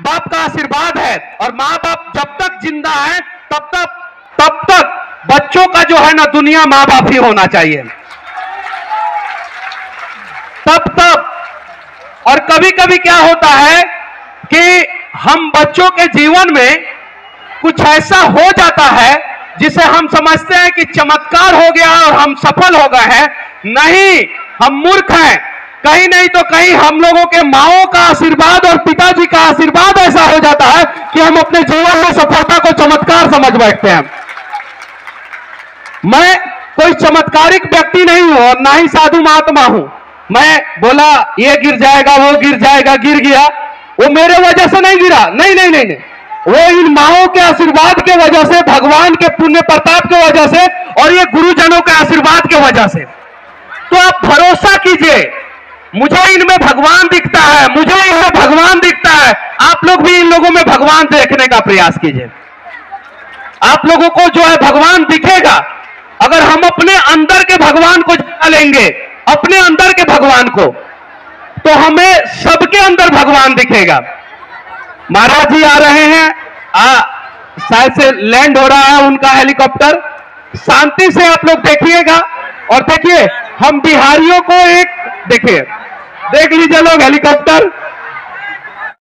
बाप का आशीर्वाद है और माँ बाप जब तक ज़िंदा है, तब तक तब तक बच्चों का जो है ना दुनिया माँ बाप ही होना चाहिए। तब तक। और कभी कभी क्या होता है कि हम बच्चों के जीवन में कुछ ऐसा हो जाता है जिसे हम समझते हैं कि चमत्कार हो गया और हम सफल हो गए हैं। नहीं, हम मूर्ख हैं। कहीं नहीं तो कहीं हम लोगों के माओ का आशीर्वाद और पिताजी का आशीर्वाद ऐसा हो जाता है कि हम अपने जीवन में सफलता को चमत्कार समझ बैठते हैं। मैं कोई चमत्कारिक व्यक्ति नहीं हूँ और ना ही साधु महात्मा हूँ। मैं बोला, ये गिर जाएगा, वो गिर जाएगा, गिर गया। वो मेरे वजह से नहीं गिरा। नहीं नहीं नहीं नहीं। वो इन माओ के आशीर्वाद के वजह से, भगवान के पुण्य प्रताप के वजह से और ये गुरुजनों के आशीर्वाद के वजह से। तो आप भरोसा कीजिए मुझे इनमें भगवान दिखता है, मुझे इनमें भगवान दिखता है। आप लोग भी इन लोगों में भगवान देखने का प्रयास कीजिए। आप लोगों को जो है भगवान दिखेगा। अगर हम अपने अंदर के भगवान को लेंगे अपने अंदर के भगवान को तो हमें सबके अंदर भगवान दिखेगा। महाराज जी आ रहे हैं। आ, शायद से लैंड हो रहा है उनका हेलीकॉप्टर। शांति से आप लोग देखिएगा। और देखिए, हम बिहारियों को एक, देखिए देख लीजिए लोग हेलीकॉप्टर।